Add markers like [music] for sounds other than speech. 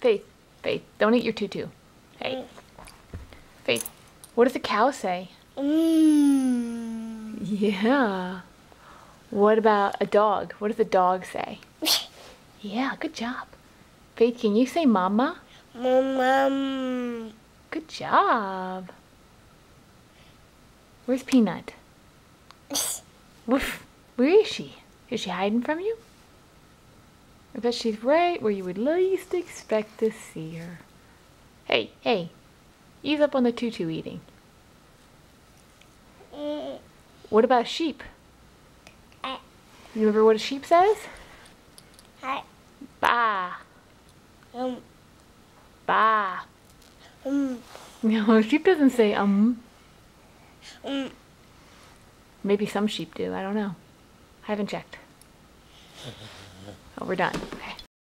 Faith, Faith, don't eat your tutu. Hey. Faith, what does a cow say? Mm. Yeah. What about a dog? What does a dog say? [laughs] Yeah, good job. Faith, can you say mama? Mom. Good job. Where's Peanut? [laughs] Woof. Where is she? Is she hiding from you? I bet she's right where you would least expect to see her. Hey, hey, ease up on the tutu eating. What about sheep? You remember what a sheep says? Hi. Ba, Um. ba. Um. No, a [laughs] sheep doesn't say um. Um. Maybe some sheep do. I don't know. I haven't checked. Oh, we're done.